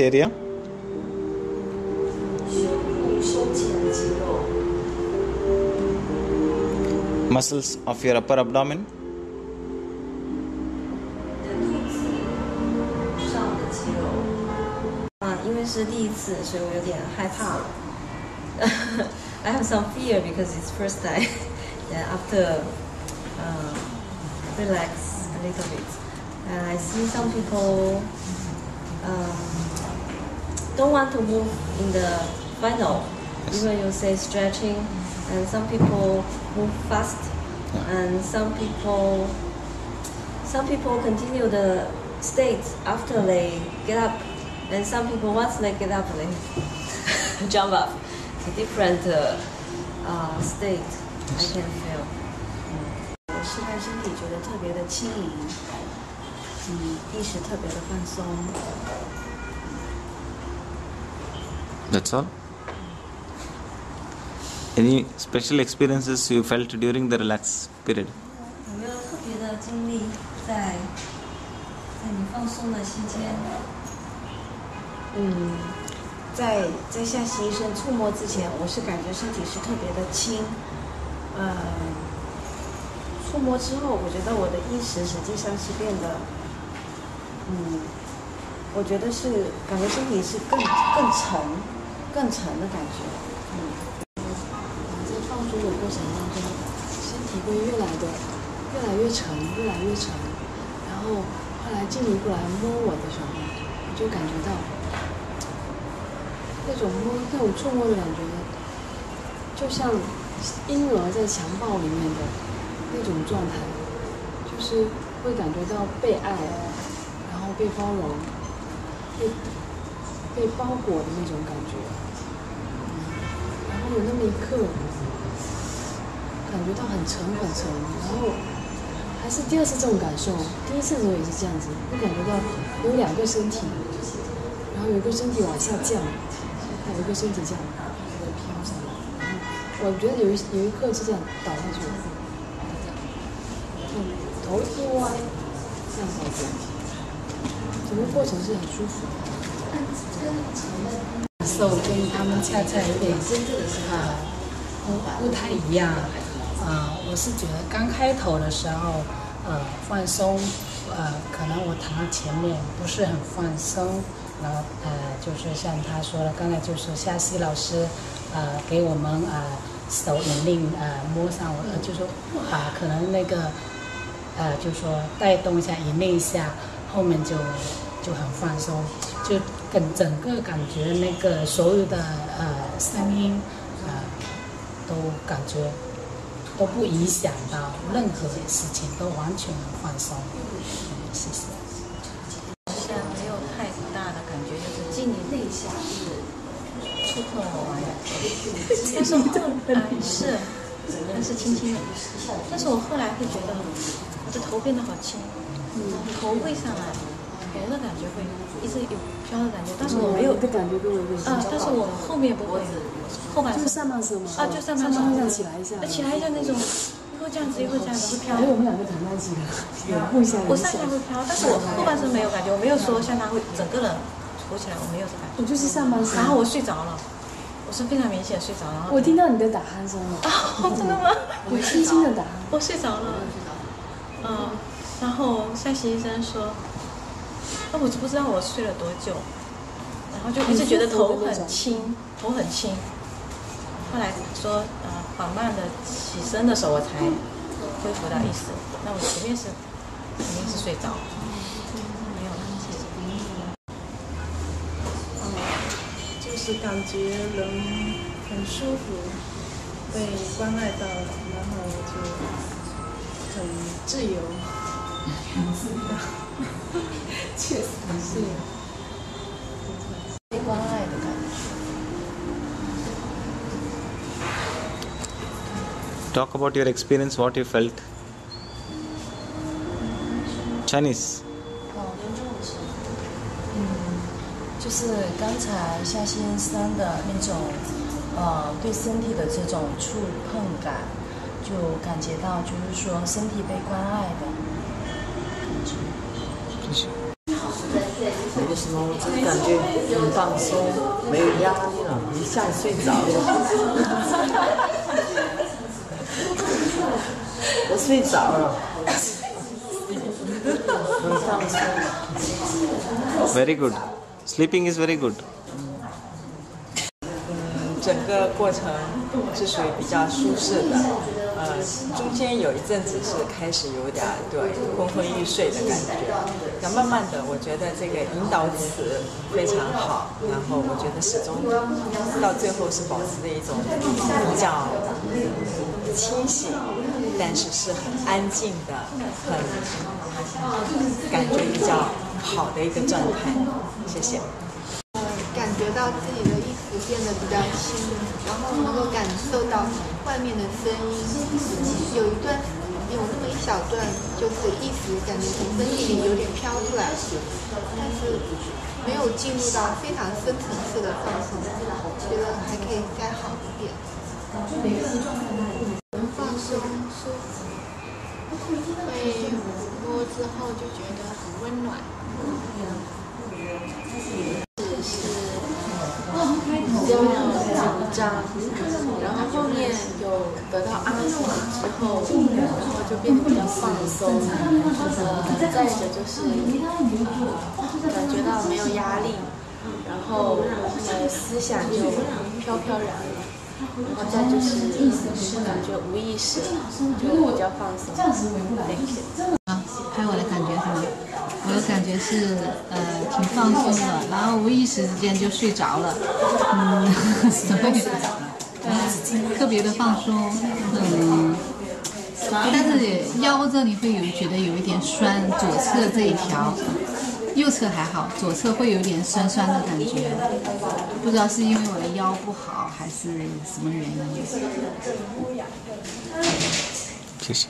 area? Muscles of your upper abdomen? Uh, I have some fear because it's first time. yeah, after uh, relax a little bit, uh, I see some people um, don't want to move in the final. Yes. Even you say stretching, and some people move fast, and some people some people continue the state after they get up, and some people once they get up they jump up. It's a different uh, uh, state. I can feel. 我示范身体觉得特别的轻盈， 嗯，意识特别的放松。That's all. Any special experiences you felt during the relax period? 有没有特别的经历在在你放松的期间？嗯，在在下西医生触摸之前，我是感觉身体是特别的轻，呃，触摸之后，我觉得我的意识实际上是变得，嗯，我觉得是感觉身体是更更沉、更沉的感觉，嗯。在放松的过程当中，身体会越来的越来越沉，越来越沉。然后后来静怡过来摸我的时候，我就感觉到那种摸、那种触摸的感觉，就像婴儿在襁褓里面的那种状态，就是会感觉到被爱，被包容，被被包裹的那种感觉。然后有那么一刻，感觉到很沉很沉，然后还是第二次这种感受，第一次的时候也是这样子，会感觉到有两个身体，然后有一个身体往下降，还有一个身体这样飘上来，然后我觉得有一有一刻是这样倒下去了，嗯，头一歪，这样倒下去，个过程是很舒服的。受跟他们恰恰有点啊不不太一样啊、我是觉得刚开头的时候，呃，放松，呃，可能我躺到前面不是很放松，然后呃，就是像他说的，刚才就是夏曦老师呃给我们呃手引领呃摸上我，呃就说啊、可能那个呃就说带动一下，引领一下，后面就就很放松，就跟整个感觉那个所有的呃声音呃都感觉都不影响到任何事情，都完全很放松。嗯，谢谢。像没有太大的感觉，就是静你内下是触碰我完但是后来是，但是轻轻的，但是我后来会觉得我的头变得好轻，头会上来，头的感觉会一直有飘的感觉，但是我没有的感觉跟我有点啊，但是我后面不会，后半就是身上半身嘛，啊，就上半上半身这样起来一下，起来一下那种，一会这样子，一会这样子，会飘还。有我们两个躺在一起的，也互相我。上下会飘，但是我后半身没有感觉，我没有说像他会整个人浮起来，我没有这感觉。我就是上半身。然后我睡着了，我是非常明显睡着，了我听到你的打鼾声了，啊，真的吗？我轻轻的打。我睡着了，嗯，然后夏曦医生说，那我不知道我睡了多久，然后就一直觉得头很轻，头很轻。后来说，呃，缓慢的起身的时候，我才恢复到意识。那我前面是肯定是睡着，没有了，谢谢。就是感觉人很舒服，被关爱到了，然后就很自由，很自由，确实很自由。被关爱的感觉。Talk about your experience, what you felt. Chinese. 哦，中文的。嗯就是刚才夏先生的那种，呃，对身体的这种触碰感，就感觉到就是说身体被关爱的感觉。我就是什么？我就是感觉很放松，没有压力了，一下子睡着了。我睡着了，很放松。Very good. Sleeping is very good. 整个过程是属于比较舒适的，呃，中间有一阵子是开始有点对昏昏欲睡的感觉，那慢慢的，我觉得这个引导词非常好，然后我觉得始终到最后是保持着一种比较清醒，但是是很安静的，很感觉比较好的一个状态。谢谢。感觉到自己的意识变得比较轻，然后能够感受到外面的声音。有一段有那么一小段，就是一直感觉从身体里有点飘出来，但是没有进入到非常深层次的放松，觉得还可以再好一点。能放松舒服，被摸之后就觉得很温暖。比较紧张，然后后面有得到安抚之后，然后就变得比较放松。呃，再者就是呃，感觉到没有压力，然后呃，思想就飘飘然了。然后再就是是感觉无意识，就比较放松。Thank you。啊，还有我的感觉是？呃挺放松的，然后无意识之间就睡着了，嗯，所以呃特别的放松，嗯，但是腰这里会有觉得有一点酸，左侧这一条，右侧还好，左侧会有点酸酸的感觉，不知道是因为我的腰不好还是什么原因。谢谢。